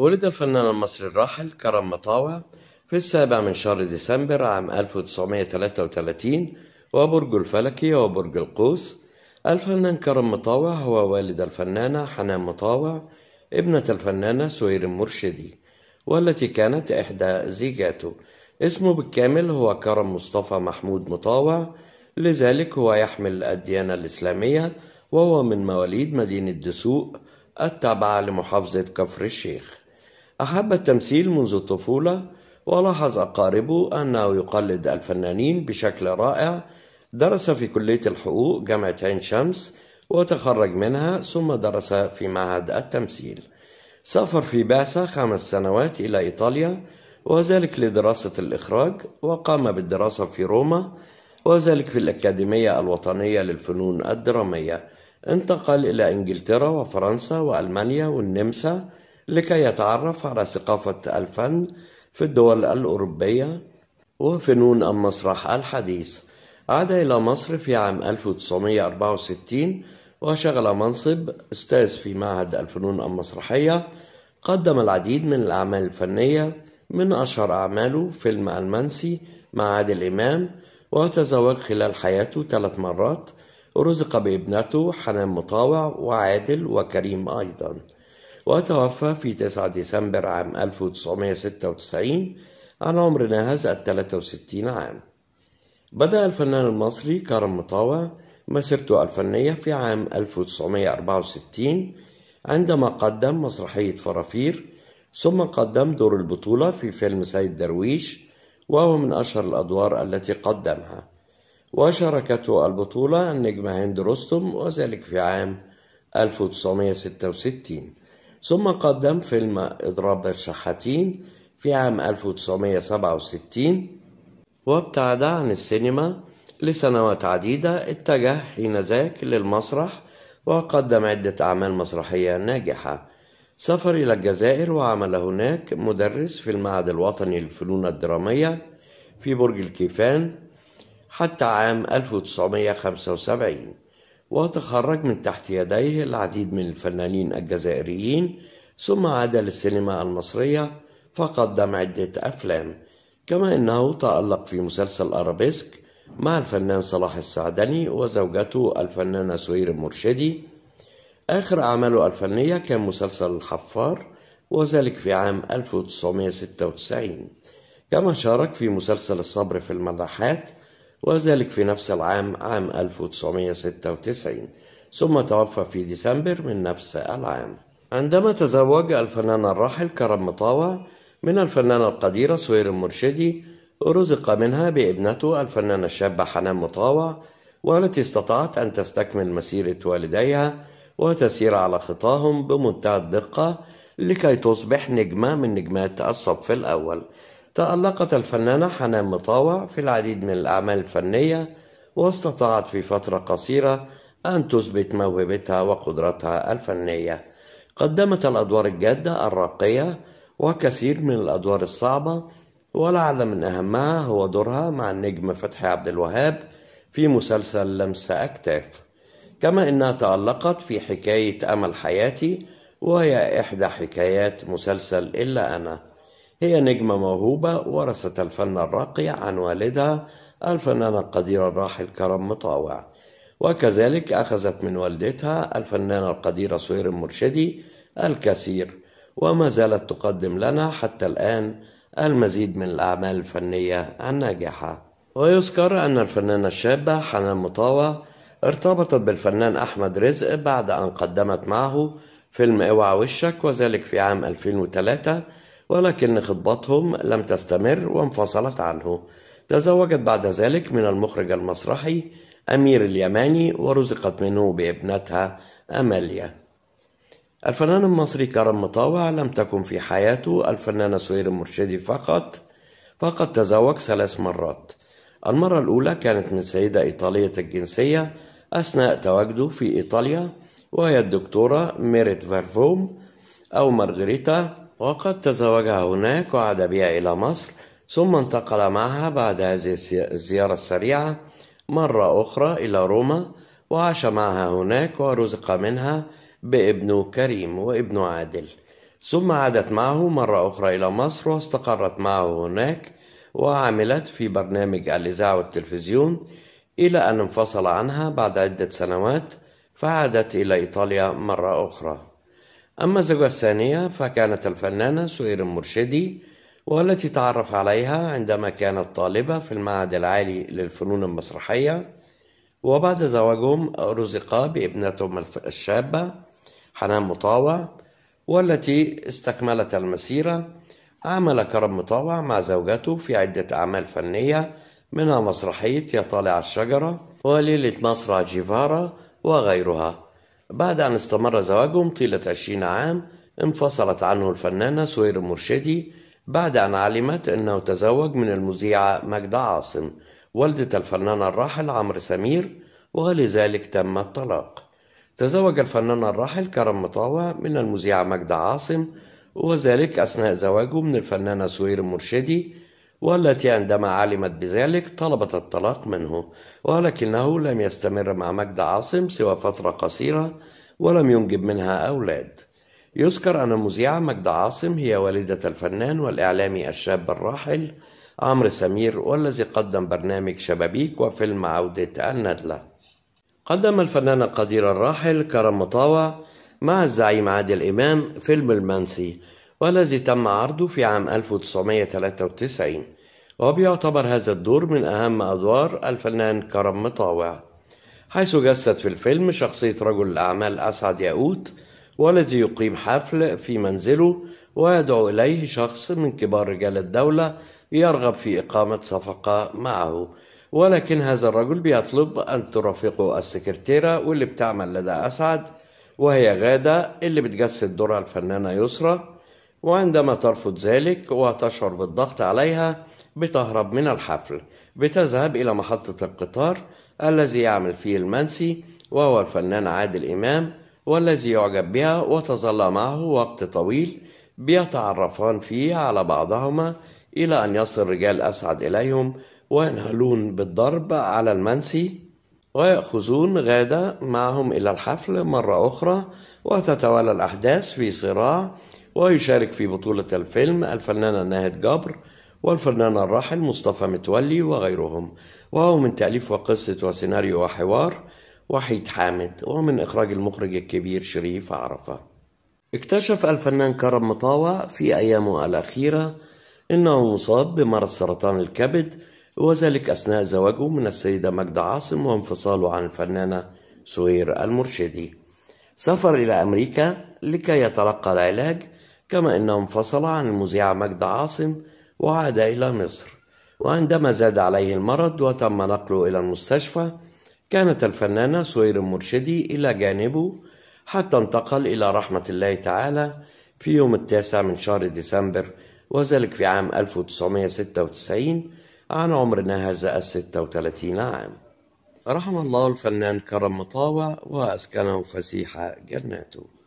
ولد الفنان المصري الراحل كرم مطاوع في السابع من شهر ديسمبر عام 1933 وبرج الفلكي وبرج القوس. الفنان كرم مطاوع هو والد الفنانة حنان مطاوع ابنة الفنانة سوير المرشدي والتي كانت إحدى زيجاته. اسمه بالكامل هو كرم مصطفى محمود مطاوع. لذلك هو يحمل الديانة الإسلامية وهو من مواليد مدينة دسوق التابعة لمحافظة كفر الشيخ. أحب التمثيل منذ الطفولة ولاحظ أقاربه أنه يقلد الفنانين بشكل رائع. درس في كلية الحقوق جامعة عين شمس وتخرج منها ثم درس في معهد التمثيل. سافر في بعثة خمس سنوات إلى إيطاليا وذلك لدراسة الإخراج وقام بالدراسة في روما وذلك في الأكاديمية الوطنية للفنون الدرامية. انتقل إلى إنجلترا وفرنسا وألمانيا والنمسا لكي يتعرف على ثقافة الفن في الدول الأوروبية وفنون المسرح الحديث. عاد إلى مصر في عام 1964 وشغل منصب أستاذ في معهد الفنون المسرحية. قدم العديد من الأعمال الفنية من أشهر أعماله فيلم المنسي مع عادل إمام وتزوج خلال حياته ثلاث مرات. ورزق بابنته حنان مطاوع وعادل وكريم أيضا. وتوفى في 9 ديسمبر عام 1996 عن عمر ناهز ال 63 عام. بدأ الفنان المصري كرم مطاوع مسيرته الفنية في عام 1964 عندما قدم مسرحية فرافير ثم قدم دور البطولة في فيلم سيد درويش وهو من أشهر الأدوار التي قدمها. وشاركته البطولة النجمة هند رستم وذلك في عام 1966 ثم قدم فيلم إضراب الشحاتين في عام 1967 وابتعد عن السينما لسنوات عديدة اتجه حينذاك للمسرح وقدم عدة أعمال مسرحية ناجحة. سافر إلى الجزائر وعمل هناك مدرس في المعهد الوطني للفنون الدرامية في برج الكيفان حتى عام 1975 وتخرج من تحت يديه العديد من الفنانين الجزائريين ثم عاد للسينما المصرية فقدم عدة أفلام كما أنه تألق في مسلسل أرابيسك مع الفنان صلاح السعدني وزوجته الفنانة سهير المرشدي آخر أعماله الفنية كان مسلسل الحفار وذلك في عام 1996 كما شارك في مسلسل الصبر في الملاحات وذلك في نفس العام عام 1996 ثم توفى في ديسمبر من نفس العام. عندما تزوج الفنان الراحل كرم مطاوع من الفنانة القديرة سهير المرشدي رزق منها بابنته الفنانة الشابة حنان مطاوع والتي استطاعت أن تستكمل مسيرة والديها وتسير على خطاهم بمنتهى الدقة لكي تصبح نجمة من نجمات الصف الأول. تألقت الفنانة حنان مطاوع في العديد من الأعمال الفنية واستطاعت في فترة قصيرة أن تثبت موهبتها وقدرتها الفنية. قدمت الأدوار الجادة الراقية وكثير من الأدوار الصعبة ولعل من أهمها هو دورها مع النجم فتحي عبد الوهاب في مسلسل لمس أكتاف. كما أنها تألقت في حكاية أمل حياتي وهي إحدى حكايات مسلسل إلا أنا. هي نجمة موهوبة ورثت الفن الراقي عن والدها الفنان القدير الراحل كرم مطاوع. وكذلك أخذت من والدتها الفنانة القديرة سهير المرشدي الكثير. وما زالت تقدم لنا حتى الآن المزيد من الأعمال الفنية الناجحة. ويذكر أن الفنانة الشابة حنان مطاوع ارتبطت بالفنان أحمد رزق بعد أن قدمت معه فيلم اوعى وشك وذلك في عام 2003 ولكن خطبتهم لم تستمر وانفصلت عنه. تزوجت بعد ذلك من المخرج المسرحي أمير اليماني ورزقت منه بابنتها أماليا. الفنان المصري كرم مطاوع لم تكن في حياته. الفنانة سهير المرشدي فقط فقد تزوج ثلاث مرات. المرة الأولى كانت من سيدة إيطالية الجنسية أثناء تواجده في إيطاليا وهي الدكتورة ميريت فيرفوم أو مارغريتا وقد تزوجها هناك وعاد بها إلى مصر ثم انتقل معها بعد هذه الزيارة السريعة مرة أخرى إلى روما وعاش معها هناك ورزق منها بابنه كريم وابنه عادل. ثم عادت معه مرة أخرى إلى مصر واستقرت معه هناك وعملت في برنامج الإذاعة والتلفزيون إلى أن انفصل عنها بعد عدة سنوات فعادت إلى إيطاليا مرة أخرى. أما زوجها الثانية فكانت الفنانة سهير المرشدي والتي تعرف عليها عندما كانت طالبة في المعهد العالي للفنون المسرحية. وبعد زواجهم رزقا بابنتهم الشابة حنان مطاوع والتي استكملت المسيرة. عمل كرم مطاوع مع زوجته في عدة أعمال فنية منها مسرحية يا طالع الشجرة وليلة مسرح جيفارا وغيرها. بعد أن استمر زواجهم طيلة عشرين عام انفصلت عنه الفنانة سهير المرشدي بعد أن علمت أنه تزوج من المذيعة مجدة عاصم والدة الفنان الراحل عمرو سمير ولذلك تم الطلاق. تزوج الفنان الراحل كرم مطاوع من المذيعة مجدة عاصم وذلك أثناء زواجه من الفنانة سهير المرشدي والتي عندما علمت بذلك طلبت الطلاق منه ولكنه لم يستمر مع مجد عاصم سوى فترة قصيرة ولم ينجب منها أولاد. يذكر أن المذيعة مجد عاصم هي والدة الفنان والإعلامي الشاب الراحل عمرو سمير والذي قدم برنامج شبابيك وفيلم عودة الندلة. قدم الفنان القدير الراحل كرم مطاوع مع الزعيم عادل إمام فيلم المنسي والذي تم عرضه في عام 1993 وبيعتبر هذا الدور من أهم أدوار الفنان كرم مطاوع حيث جسد في الفيلم شخصية رجل الأعمال أسعد ياقوت والذي يقيم حفل في منزله ويدعو إليه شخص من كبار رجال الدولة يرغب في إقامة صفقة معه. ولكن هذا الرجل بيطلب أن ترافقه السكرتيرة واللي بتعمل لدى أسعد وهي غادة اللي بتجسد دورها الفنانة يسرى. وعندما ترفض ذلك وتشعر بالضغط عليها بتهرب من الحفل بتذهب إلى محطة القطار الذي يعمل فيه المنسي وهو الفنان عادل إمام والذي يعجب بها وتظل معه وقت طويل بيتعرفان فيه على بعضهما إلى أن يصل رجال أسعد إليهم وينهلون بالضرب على المنسي ويأخذون غادة معهم إلى الحفل مرة أخرى وتتوالى الأحداث في صراع ويشارك في بطولة الفيلم الفنانة ناهد جبر والفنان الراحل مصطفى متولي وغيرهم. وهو من تأليف وقصة وسيناريو وحوار وحيد حامد ومن إخراج المخرج الكبير شريف عرفة. اكتشف الفنان كرم مطاوع في أيامه الأخيرة أنه مصاب بمرض سرطان الكبد وذلك أثناء زواجه من السيدة مجدة عاصم وانفصاله عن الفنانة سهير المرشدي. سافر إلى أمريكا لكي يتلقى العلاج كما أنه انفصل عن المذيعة مجدة عاصم وعاد إلى مصر. وعندما زاد عليه المرض وتم نقله إلى المستشفى كانت الفنانة سهير المرشدي إلى جانبه حتى انتقل إلى رحمة الله تعالى في يوم التاسع من شهر ديسمبر وذلك في عام 1996 عن عمر هذا الستة وثلاثين عام. رحم الله الفنان كرم مطاوع وأسكنه فسيح جناته.